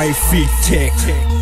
high feet tech.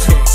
to